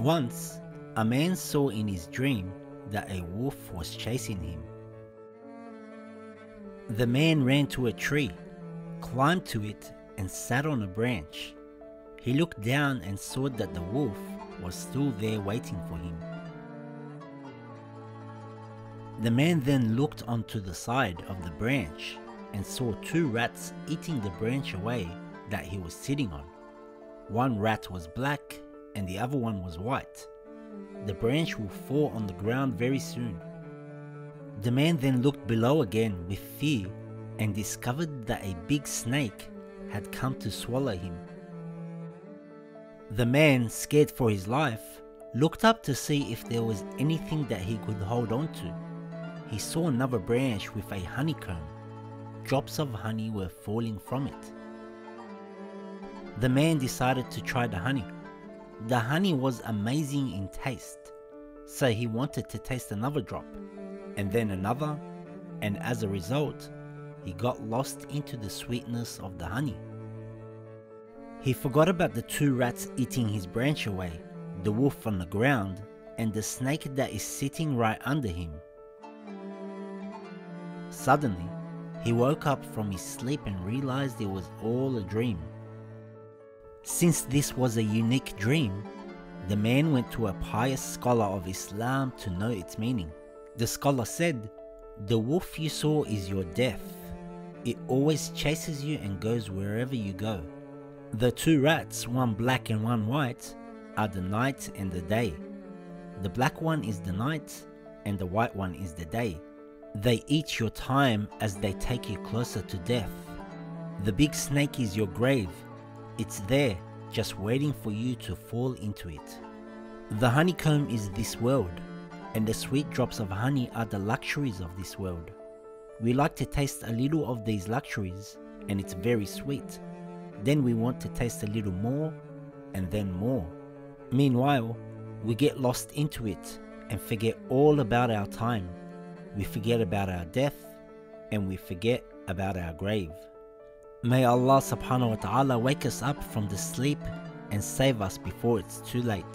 Once, a man saw in his dream that a wolf was chasing him. The man ran to a tree, climbed to it, and sat on a branch. He looked down and saw that the wolf was still there waiting for him. The man then looked onto the side of the branch and saw two rats eating the branch away that he was sitting on. One rat was black and the other one was white. The branch will fall on the ground very soon. The man then looked below again with fear and discovered that a big snake had come to swallow him. The man, scared for his life, looked up to see if there was anything that he could hold on to. He saw another branch with a honeycomb. Drops of honey were falling from it. The man decided to try the honey. The honey was amazing in taste, so he wanted to taste another drop, and then another, and as a result, he got lost into the sweetness of the honey. He forgot about the two rats eating his branch away, the wolf on the ground, and the snake that is sitting right under him. Suddenly, he woke up from his sleep and realized it was all a dream. Since this was a unique dream, the man went to a pious scholar of Islam to know its meaning. The scholar said, The wolf you saw is your death. It always chases you and goes wherever you go. The two rats, one black and one white, are the night and the day. The black one is the night and the white one is the day. They eat your time as they take you closer to death. The big snake is your grave it's there, just waiting for you to fall into it. The honeycomb is this world, and the sweet drops of honey are the luxuries of this world. We like to taste a little of these luxuries, and it's very sweet. Then we want to taste a little more, and then more. Meanwhile, we get lost into it and forget all about our time. We forget about our death, and we forget about our grave. May Allah subhanahu wa ta'ala wake us up from the sleep and save us before it's too late.